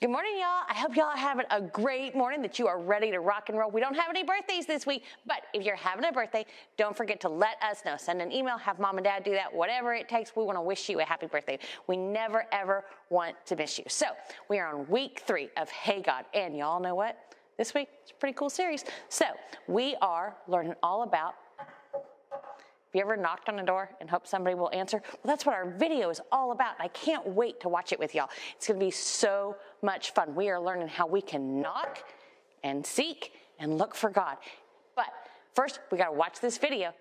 Good morning, y'all. I hope y'all are having a great morning, that you are ready to rock and roll. We don't have any birthdays this week, but if you're having a birthday, don't forget to let us know. Send an email, have mom and dad do that, whatever it takes. We want to wish you a happy birthday. We never, ever want to miss you. So we are on week three of Hey God, and y'all know what? This week, it's a pretty cool series. So we are learning all about have you ever knocked on a door and hoped somebody will answer? Well, that's what our video is all about. I can't wait to watch it with y'all. It's going to be so much fun. We are learning how we can knock and seek and look for God. But first, we got to watch this video.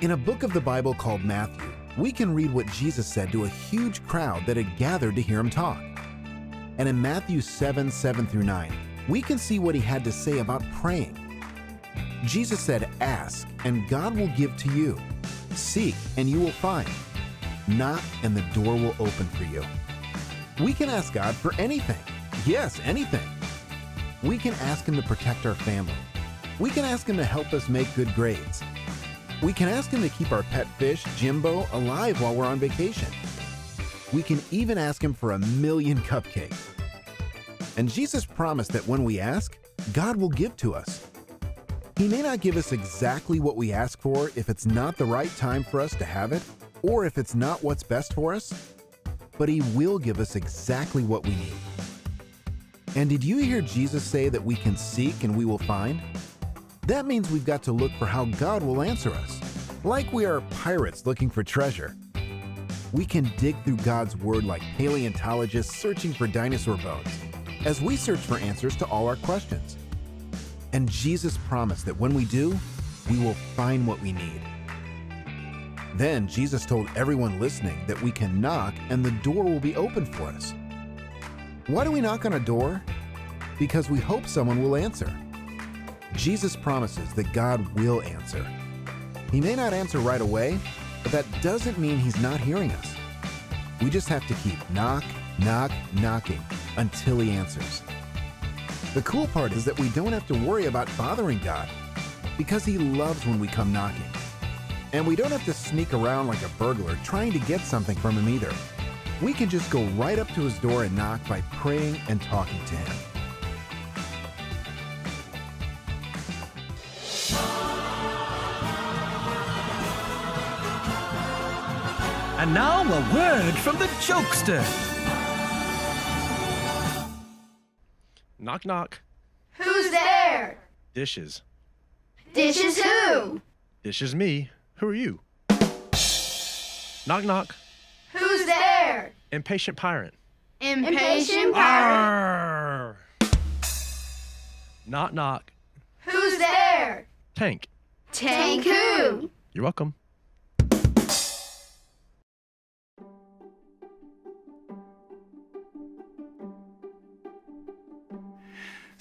In a book of the Bible called Matthew, we can read what Jesus said to a huge crowd that had gathered to hear him talk. And in Matthew 7 7 through 9, we can see what he had to say about praying. Jesus said, Ask, and God will give to you. Seek, and you will find. Knock, and the door will open for you. We can ask God for anything. Yes, anything. We can ask Him to protect our family. We can ask Him to help us make good grades. We can ask Him to keep our pet fish, Jimbo, alive while we're on vacation. We can even ask Him for a million cupcakes. And Jesus promised that when we ask, God will give to us. He may not give us exactly what we ask for if it's not the right time for us to have it, or if it's not what's best for us, but He will give us exactly what we need. And did you hear Jesus say that we can seek and we will find? That means we've got to look for how God will answer us, like we are pirates looking for treasure. We can dig through God's Word like paleontologists searching for dinosaur bones, as we search for answers to all our questions. And Jesus promised that when we do, we will find what we need. Then Jesus told everyone listening that we can knock and the door will be open for us. Why do we knock on a door? Because we hope someone will answer. Jesus promises that God will answer. He may not answer right away, but that doesn't mean He's not hearing us. We just have to keep knock, knock, knocking until He answers. The cool part is that we don't have to worry about bothering God because He loves when we come knocking. And we don't have to sneak around like a burglar trying to get something from Him either. We can just go right up to His door and knock by praying and talking to Him. And now a word from the jokester. Knock knock. Who's there? Dishes. Dishes who? Dishes me. Who are you? Knock knock. Who's there? Impatient pirate. Impatient pirate. Arr! Knock knock. Who's there? Tank. Tank who? You're welcome.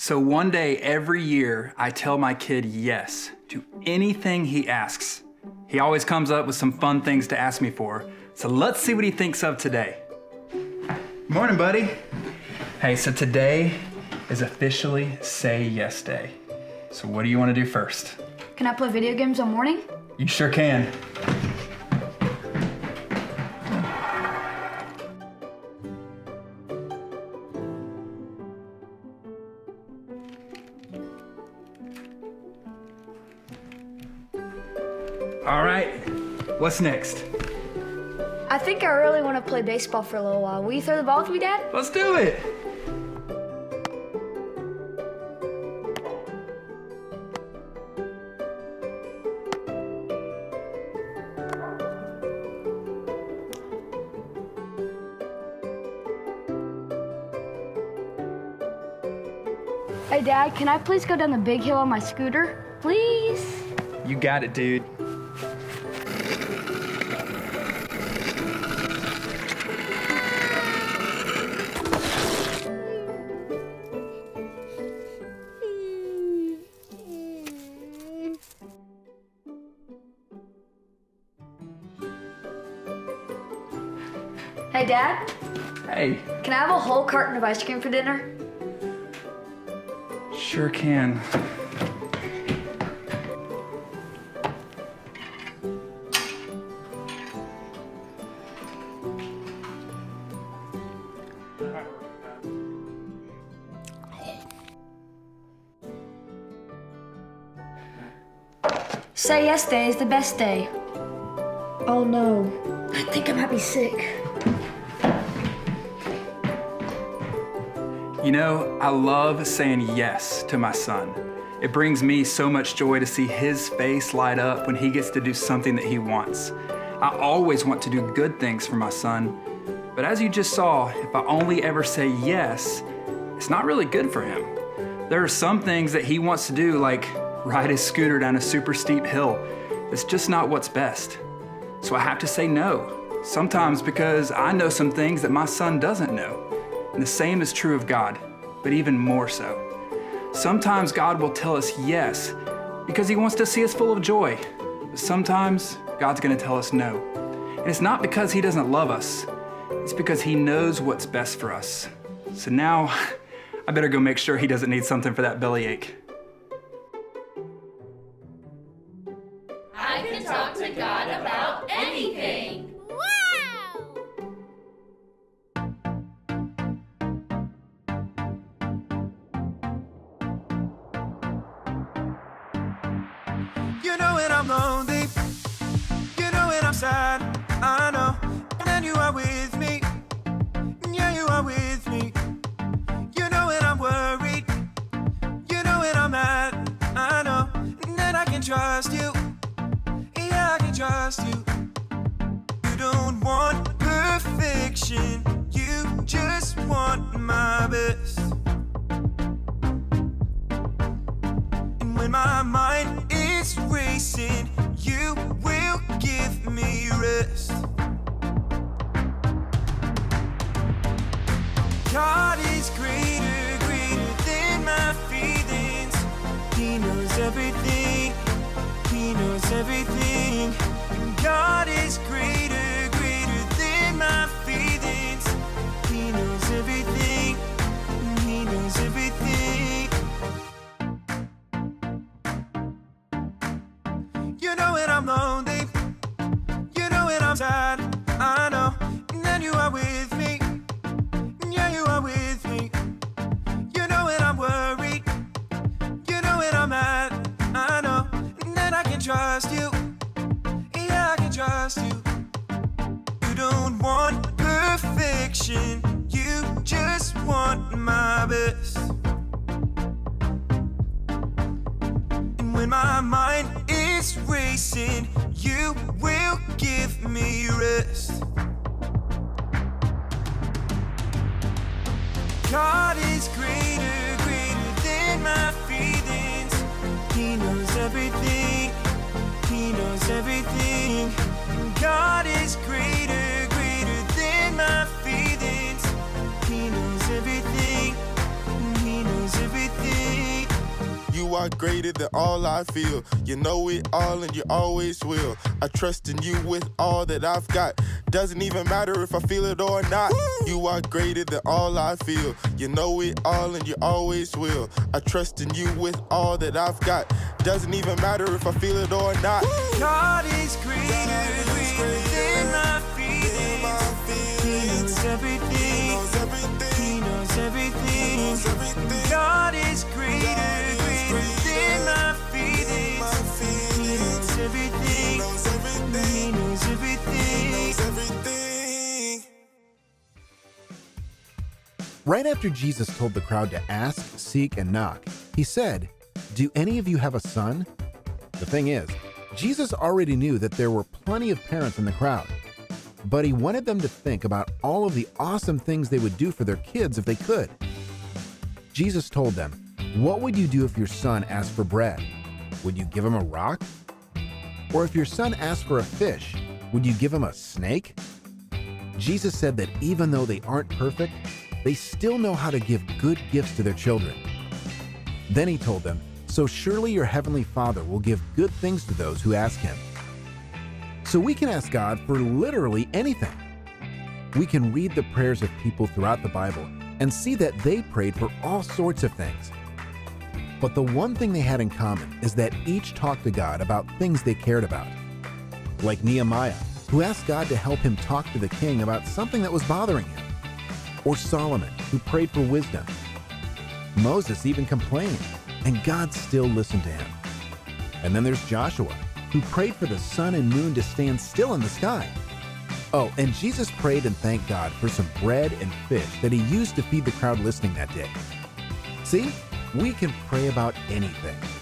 So one day every year, I tell my kid yes to anything he asks. He always comes up with some fun things to ask me for. So let's see what he thinks of today. Morning, buddy. Hey, so today is officially Say Yes Day. So what do you want to do first? Can I play video games all morning? You sure can. All right, what's next? I think I really want to play baseball for a little while. Will you throw the ball with me, Dad? Let's do it. Hey, Dad, can I please go down the big hill on my scooter? Please? You got it, dude. Hey, can I have a whole carton of ice cream for dinner? sure can. Say yes day is the best day. Oh no, I think I might be sick. You know, I love saying yes to my son. It brings me so much joy to see his face light up when he gets to do something that he wants. I always want to do good things for my son, but as you just saw, if I only ever say yes, it's not really good for him. There are some things that he wants to do, like ride his scooter down a super steep hill. It's just not what's best. So I have to say no, sometimes because I know some things that my son doesn't know. And the same is true of God, but even more so. Sometimes God will tell us yes because He wants to see us full of joy. But sometimes God's going to tell us no. And it's not because He doesn't love us, it's because He knows what's best for us. So now, I better go make sure He doesn't need something for that bellyache. You know when I'm lonely, you know when I'm sad, I know. And then you are with me, yeah, you are with me. You know when I'm worried, you know when I'm mad, I know. And then I can trust you, yeah, I can trust you. You don't want perfection, you just want my best. And when my mind is racing, you will give me rest. God is greater, greater than my feelings. He knows everything, He knows everything. God is greater trust you, yeah, I can trust you. You don't want perfection, you just want my best. And when my mind is racing, you will give me rest. God is greater, greater than my feelings. He knows everything, everything. God is greater, Greater than all I feel. You know it all and you always will. I trust in you with all that I've got. Doesn't even matter if I feel it or not. You are greater than all I feel. You know it all and you always will. I trust in you with all that I've got. Doesn't even matter if I feel it or not. God is greater, greater than my feelings. He knows everything. He knows everything. God is greater, Right after Jesus told the crowd to ask, seek, and knock, he said, Do any of you have a son? The thing is, Jesus already knew that there were plenty of parents in the crowd, but he wanted them to think about all of the awesome things they would do for their kids if they could. Jesus told them, What would you do if your son asked for bread? Would you give him a rock? Or if your son asked for a fish, would you give him a snake? Jesus said that even though they aren't perfect, they still know how to give good gifts to their children. Then he told them, So surely your heavenly Father will give good things to those who ask him. So we can ask God for literally anything. We can read the prayers of people throughout the Bible and see that they prayed for all sorts of things. But the one thing they had in common is that each talked to God about things they cared about. like Nehemiah, who asked God to help him talk to the king about something that was bothering him, or Solomon, who prayed for wisdom. Moses even complained, and God still listened to him. And then there's Joshua, who prayed for the sun and moon to stand still in the sky. Oh, and Jesus prayed and thanked God for some bread and fish that he used to feed the crowd listening that day. See, we can pray about anything.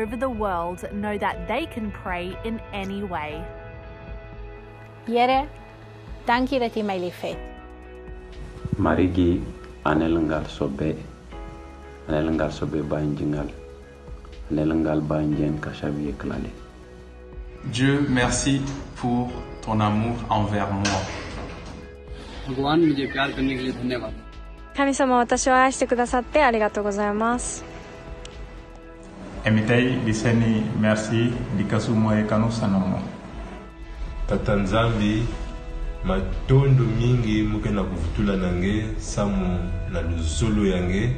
over the world know that they can pray in any way. Jere, dankie dat jy my liefhet. Marigi anelengal sobe anelengal sobe banjingal anelengal banjen kashavi klale. Dieu, merci pour ton amour envers moi. भगवान मुझे प्यार करने के लिए धन्यवाद 神様私を愛してくださってありがとうございます Emitei diseni merci dikasumo e kanusa nomo. tata nzambi matondo mingi muke na kuvutula na nge samu na luzolo yange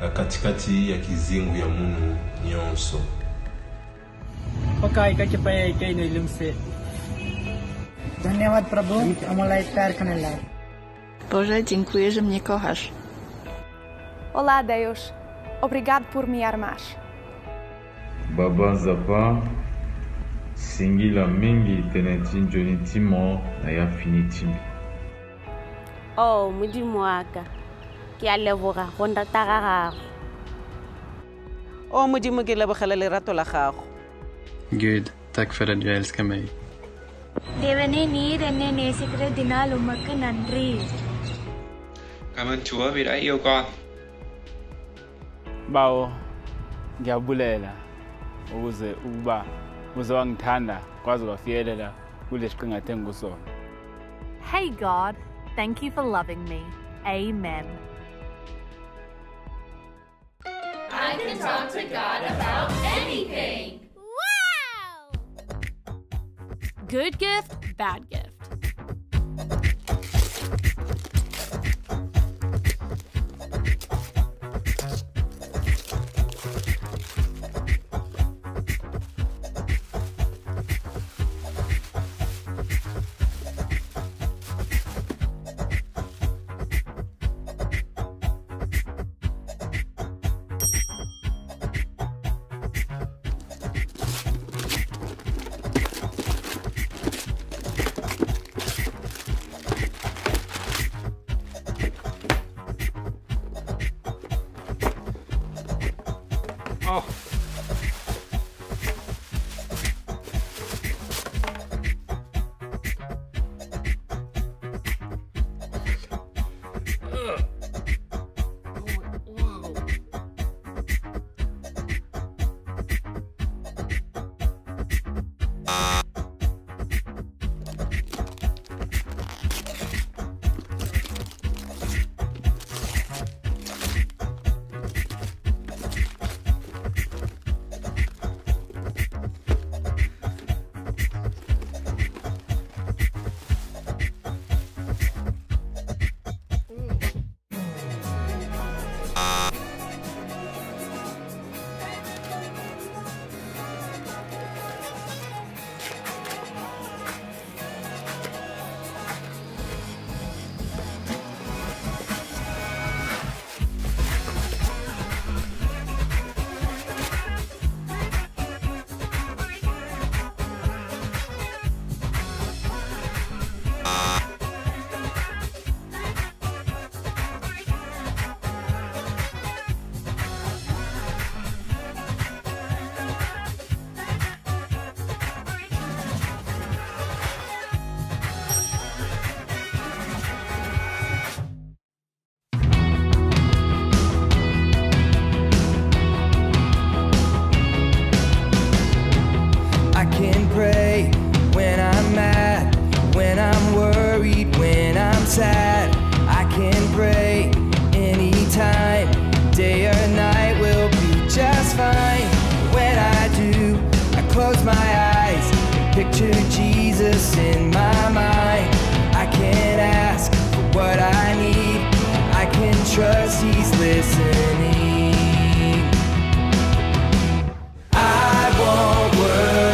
na katikati ya kizingu ya munu nyonso पकाई का चपाई के निलम से धन्यवाद प्रभु मलाई प्यार करनेलाई Boże, dziękuję, że mnie kochasz. Olá, Deus. Obrigado por me armar. baba nzapa singila mingi tene ti nzoni ti mo na ya fini ti mbi oh modimo wa ka ke a leboga go nrata ga gago o modimo ke lebogela lerato la gago Gud, tack för att du älskar mig. தேவனே நீர் என்னை நேசிக்கிறதினால் உமக்கு நன்றி Cảm ơn Chúa vì đã yêu con. bawo ngiyabulela ukuze ukuba uze wangithanda kwaze wafiyelela kule siqingathe engikusona Hey God, thank you for loving me. Amen. I can talk to God about anything. Wow! Good gift, bad gift. Picture Jesus in my mind. I can ask for what I need. I can trust He's listening. I won't worry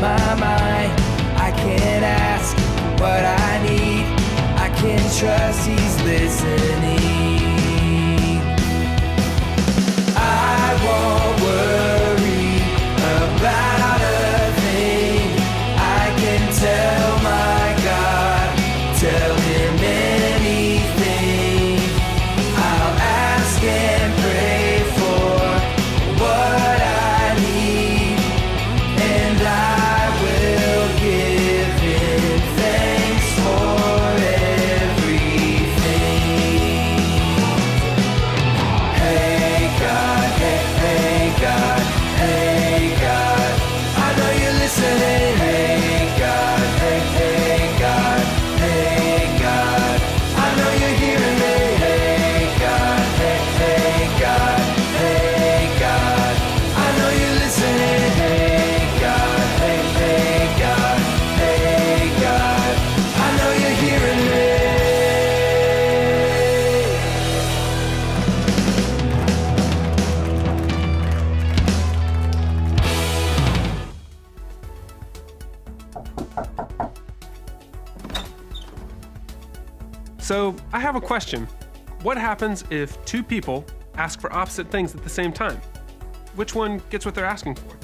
my mind. I can ask what I need, I can trust He's listening. So, I have a question. What happens if two people ask for opposite things at the same time? Which one gets what they're asking for?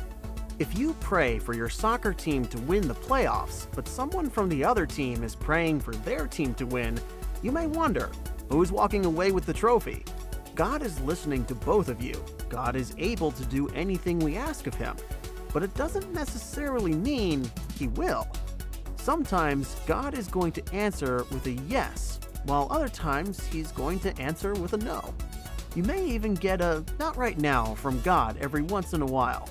If you pray for your soccer team to win the playoffs, but someone from the other team is praying for their team to win, you may wonder who's walking away with the trophy. God is listening to both of you. God is able to do anything we ask of Him, but it doesn't necessarily mean He will. Sometimes God is going to answer with a yes, while other times He's going to answer with a no. You may even get a not right now from God every once in a while.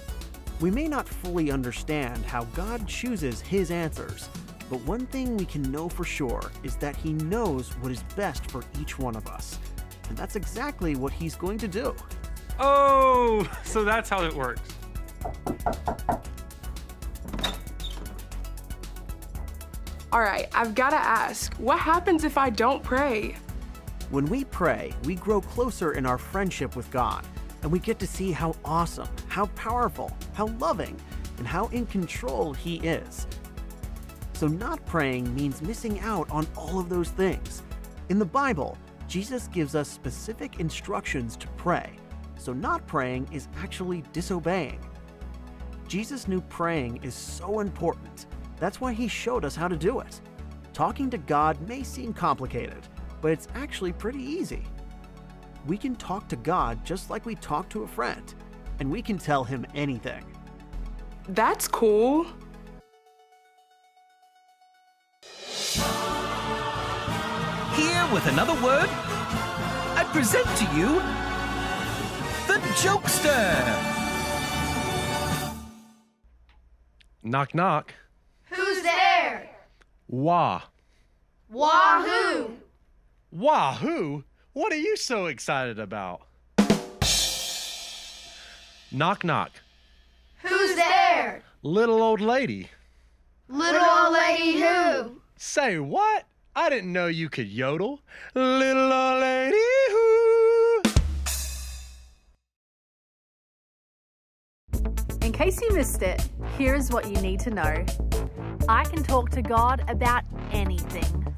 We may not fully understand how God chooses His answers, but one thing we can know for sure is that He knows what is best for each one of us. And that's exactly what He's going to do. Oh, so that's how it works. All right, I've got to ask what happens if I don't pray? When we pray, we grow closer in our friendship with God, and we get to see how awesome, how powerful, how loving, and how in control He is. So, not praying means missing out on all of those things. In the Bible, Jesus gives us specific instructions to pray, so not praying is actually disobeying. Jesus knew praying is so important. That's why he showed us how to do it. Talking to God may seem complicated, but it's actually pretty easy. We can talk to God just like we talk to a friend, and we can tell him anything. That's cool. Here with another word, I present to you the jokester. Knock, knock. Who's there? Wah. Wahoo! Wahoo! What are you so excited about? Knock, knock. Who's there? Little old lady. Little old lady who? Say what? I didn't know you could yodel. Little old lady who. In case you missed it, here's what you need to know I can talk to God about anything.